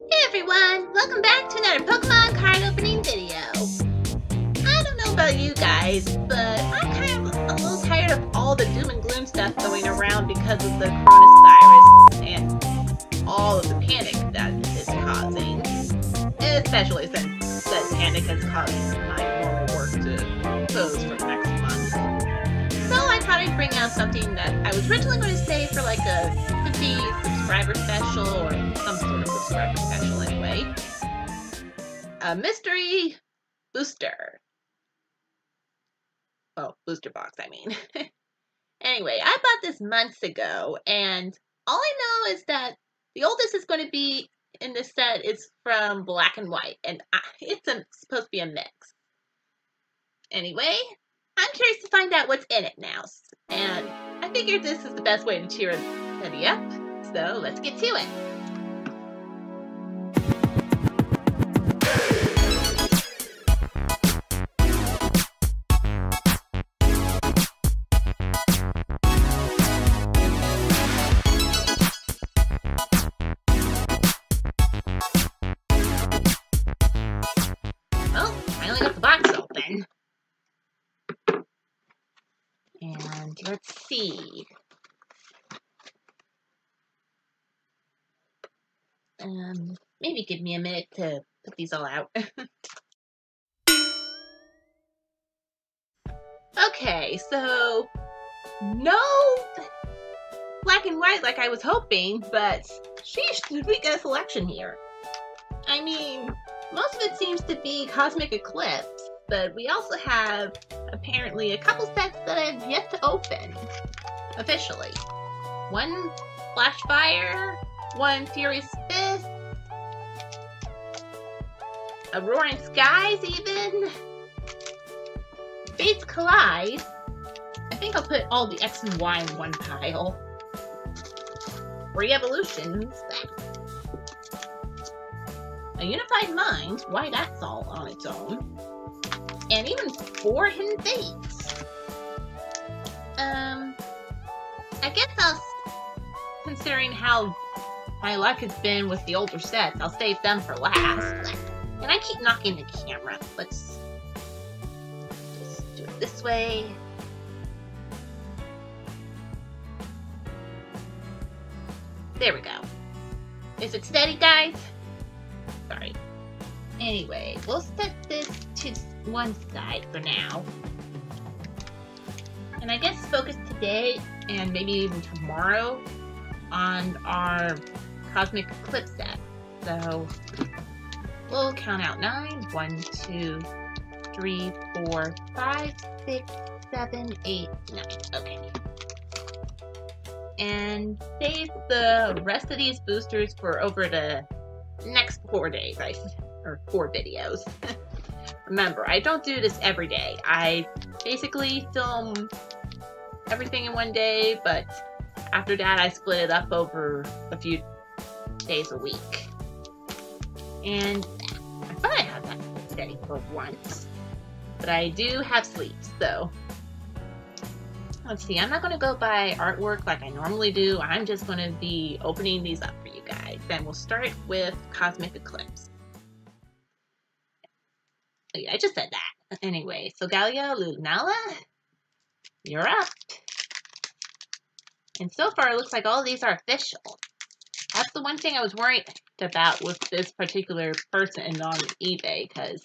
Hey everyone! Welcome back to another Pokemon card opening video. I don't know about you guys, but I'm kind of a little tired of all the doom and gloom stuff going around because of the coronavirus and all of the panic that is causing. Especially since that panic has caused my normal work to close I thought I'd bring out something that I was originally going to say for like a 50 subscriber special or some sort of subscriber special anyway. A mystery booster. Oh, booster box, I mean. anyway, I bought this months ago, and all I know is that the oldest is going to be in this set is from black and white, and I, it's a, supposed to be a mix. Anyway, I'm curious to find out what's in it now, and I figured this is the best way to cheer Teddy up, so let's get to it. Um, maybe give me a minute to put these all out. okay, so no black and white like I was hoping, but sheesh, did we get a selection here? I mean, most of it seems to be Cosmic Eclipse, but we also have apparently a couple sets that I've yet to open officially. One Flash Fire, one Furious Fist, a Roaring Skies even, Fates Collide. I think I'll put all the X and Y in one pile. Three Evolutions, a unified mind, why that's all on its own. And even four hidden fates. Um, I guess I'll, considering how my luck has been with the older sets, I'll save them for last. And I keep knocking the camera. Let's just do it this way. There we go. Is it steady, guys? Sorry. Anyway, we'll set this to one side for now. And I guess focus today and maybe even tomorrow on our Cosmic Eclipse set. So we'll count out nine. One, two, three, four, five, six, seven, eight, nine. Okay. And save the rest of these boosters for over the next four days, I or four videos. Remember, I don't do this every day. I basically film everything in one day, but after that, I split it up over a few days a week. And I thought I had that steady for once, but I do have sleep, so. Let's see, I'm not going to go by artwork like I normally do. I'm just going to be opening these up for you guys. Then we'll start with Cosmic Eclipse. Just said that. Anyway, so Galia Lunala, you're up. And so far, it looks like all these are official. That's the one thing I was worried about with this particular person on eBay, because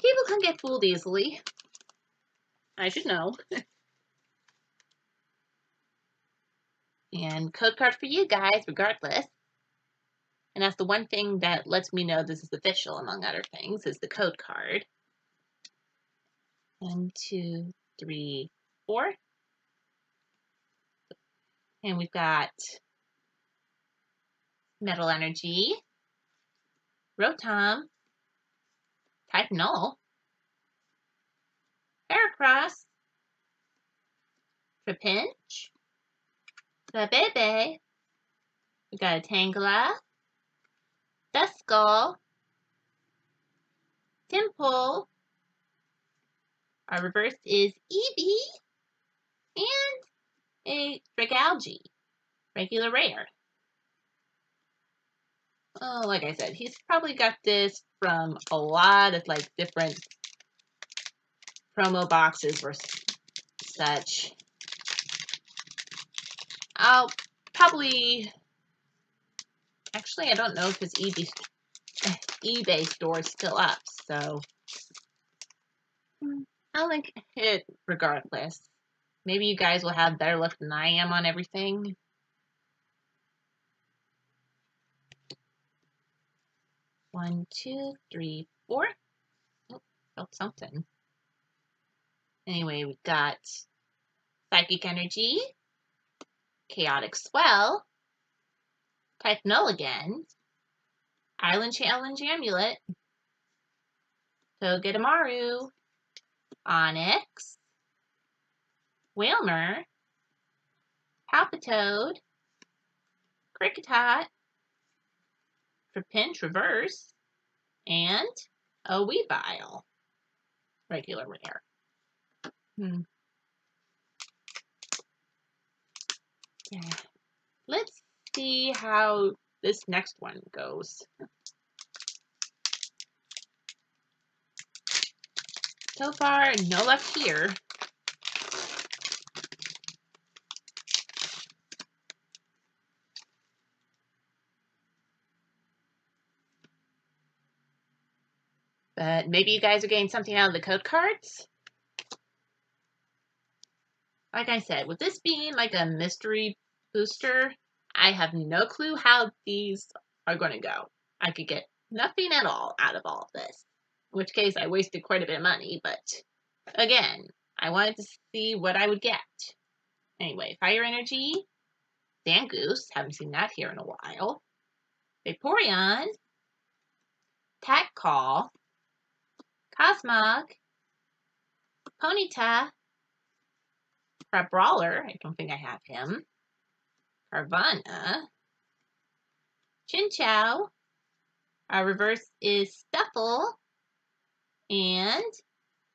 people can get fooled easily. I should know. and code card for you guys, regardless. And that's the one thing that lets me know this is official, among other things, is the code card. One, two, three, four. And we've got Metal Energy, Rotom, Type Null, Heracross, Trapinch, Bebe, we got a Tangela, Duskull, Temple, our reverse is Eevee, and a Dragalge, regular rare. oh, like I said, he's probably got this from a lot of like different promo boxes or such. I'll probably actually I don't know if his eBay eBay store is still up, so I'll link it regardless. Maybe you guys will have better luck than I am on everything. One, two, three, four. Oh, felt something. Anyway, we've got Psychic Energy, Chaotic Swell, Null again, Island Challenge Amulet, Togedemaru, Onix, Wailmer, Palpitoad, Kricketot, Trapinch Reverse, and a Weavile. Regular rare. Hmm. Yeah. See how this next one goes. So far, no luck here. But maybe you guys are getting something out of the code cards? Like I said, with this being like a mystery booster, I have no clue how these are going to go. I could get nothing at all out of all of this. In which case, I wasted quite a bit of money, but again, I wanted to see what I would get. Anyway, Fire Energy, Zangoose, haven't seen that here in a while. Vaporeon, Tag Call, Cosmog, Ponyta, Brawler, I don't think I have him, Carvanha, Chinchou, our reverse is Stufful, and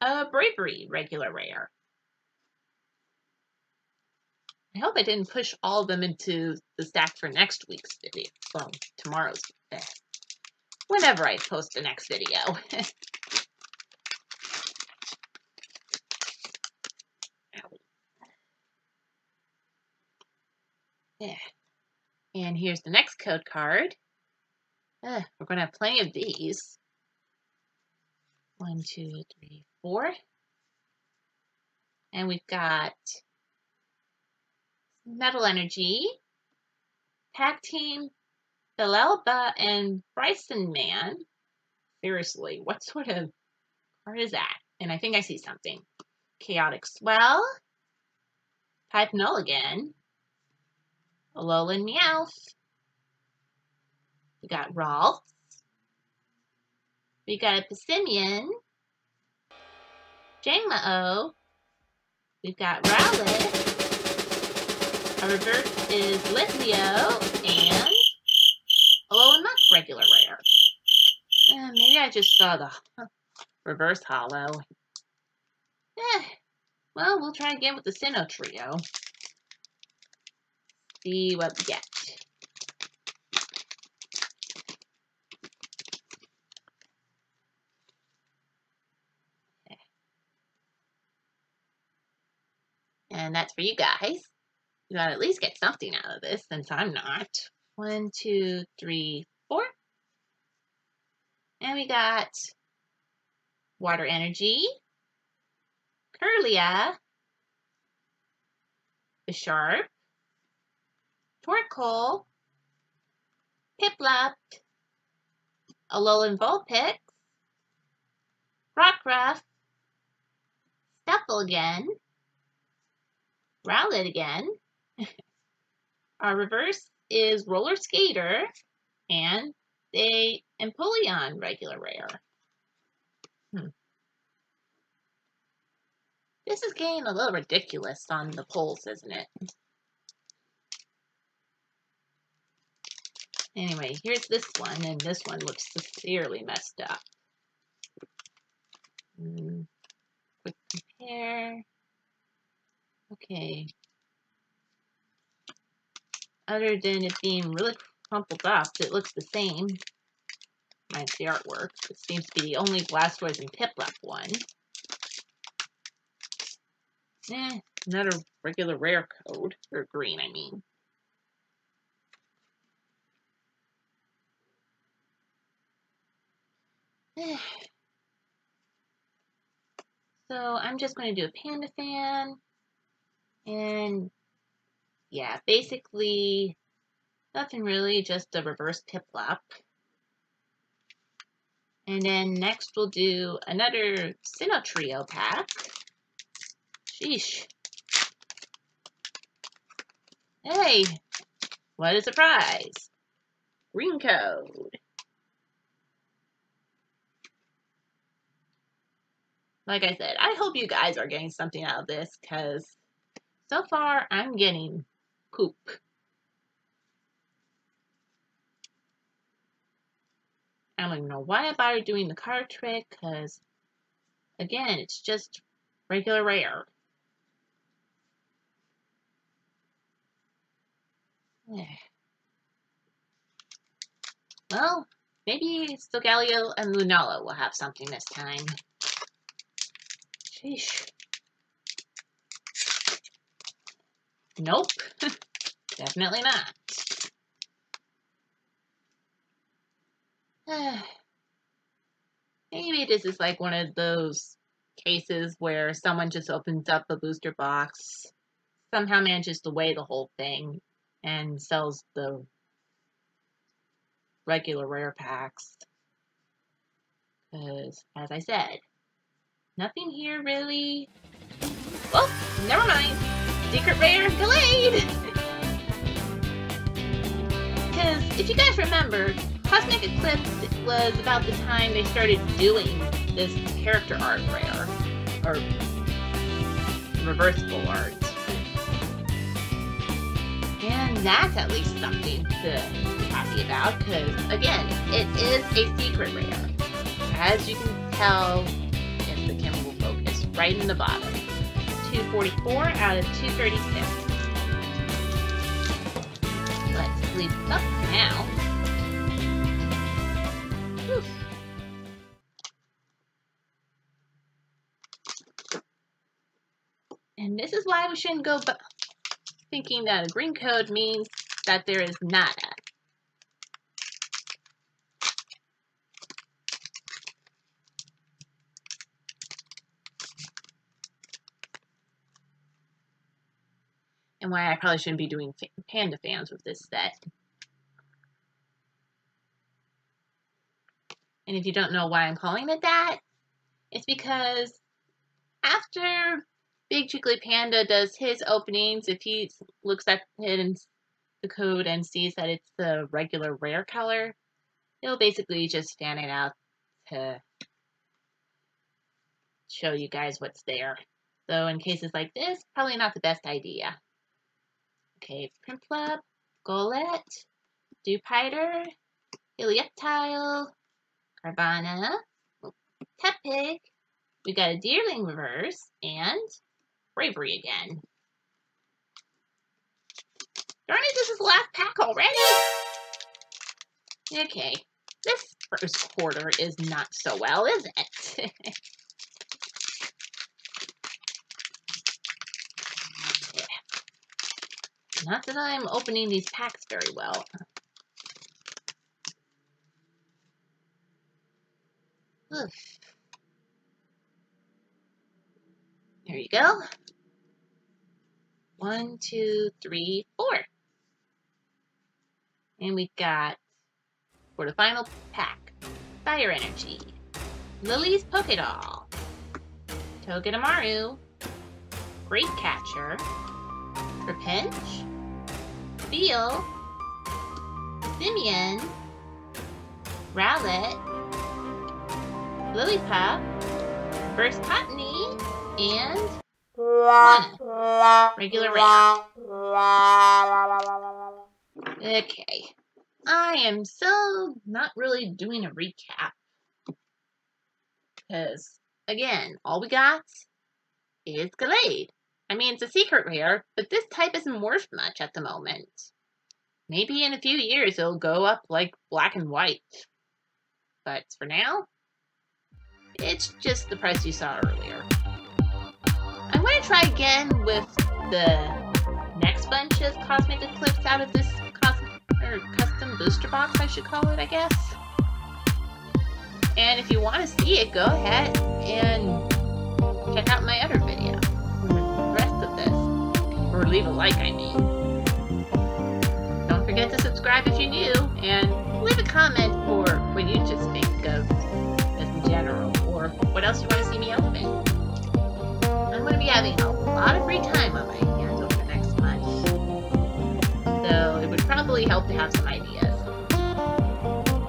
a Braviary regular rare. I hope I didn't push all of them into the stack for next week's video. Well, tomorrow's. Eh, whenever I post the next video. yeah. And here's the next code card. Uh, we're going to have plenty of these. One, two, three, four. And we've got Metal Energy, Tag Team, Bellelba, and Brycen-Man. Seriously, what sort of card is that? And I think I see something. Chaotic Swell, Type Null again, Alolan Meowth. We got Ralts. We got a Passimian, Jangmo-O. We've got Rowlet. Our reverse is Litleo and Alolan Muk regular rare. Uh, maybe I just saw the reverse holo. Eh, well, we'll try again with the Sinnoh Trio. See what we get. And that's for you guys. You gotta at least get something out of this since I'm not. One, two, three, four. And we got Water Energy, Kirlia, Bisharp, Torkoal, Piplup, Alolan Vulpix, Rockruff, Stufful again, Rowlet again. Our reverse is Roller Skater and a Empoleon regular rare. Hmm. This is getting a little ridiculous on the polls, isn't it? Anyway, here's this one, and this one looks severely messed up. Mm. Quick compare. Okay. Other than it being really crumpled up. It looks the same. Minus the artwork. It seems to be the only Blastoise and Piplup one. Eh, not a regular rare code. Or green, I mean. So I'm just going to do a panda fan. And yeah, basically nothing really, just a reverse Piplup. And then next we'll do another Sinnoh Trio pack. Sheesh. Hey, what a surprise. Green code. Like I said, I hope you guys are getting something out of this because so far I'm getting poop. I don't even know why I bothered doing the card trick because, again, it's just regular rare. Eh. Well, maybe Solgaleo and Lunala will have something this time. Sheesh. Nope. Definitely not. Maybe this is like one of those cases where someone just opens up a booster box, somehow manages to weigh the whole thing, and sells the regular rare packs. Because, as I said, Nothing here really. Well, never mind. Secret rare Gallade. Because if you guys remember, Cosmic Eclipse was about the time they started doing this character art rare, or reversible art. And that's at least something to be happy about, because again, it is a secret rare. As you can tell right in the bottom. 244 out of 236. Let's leave up now. And this is why we shouldn't go thinking that a green code means that there is nada. And why I probably shouldn't be doing Panda fans with this set. And if you don't know why I'm calling it that, it's because after BigJigglyPanda does his openings, if he looks at it the code and sees that it's the regular rare color, he'll basically just fan it out to show you guys what's there. So in cases like this, probably not the best idea. Okay, Prinplup, Golett, Dewpider, Helioptile, Carvanha, Tepig, we got a Deerling reverse, and Braviary again. Darn it, this is the last pack already! Okay, this first quarter is not so well, is it? Not that I'm opening these packs very well. Oof. There you go. One, two, three, four. And we got, for the final pack, Fire Energy, Lillie's Poké Doll, Togedemaru, Great Catcher, Trapinch, Feel, Simeon, Rowlet, Lillipup, Burst Cottony, and Lana. Regular rare. Okay. I am so not really doing a recap. Because, again, all we got is Gallade. I mean, it's a secret rare, but this type isn't worth much at the moment. maybe in a few years it'll go up like black and white. But for now, it's just the price you saw earlier. I'm going to try again with the next bunch of Cosmic Eclipse out of this custom booster box, I should call it, I guess. And if you want to see it, go ahead and check out my other video Or leave a like, I mean. Don't forget to subscribe if you're new, and leave a comment for what you just think of in general, or what else you want to see me open. I'm going to be having a lot of free time on my hands over the next month, so it would probably help to have some ideas,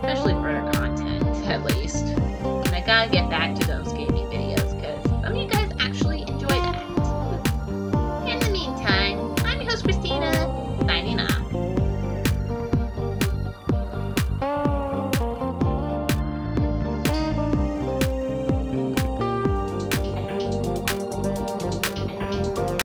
especially for content, at least. And I gotta get back to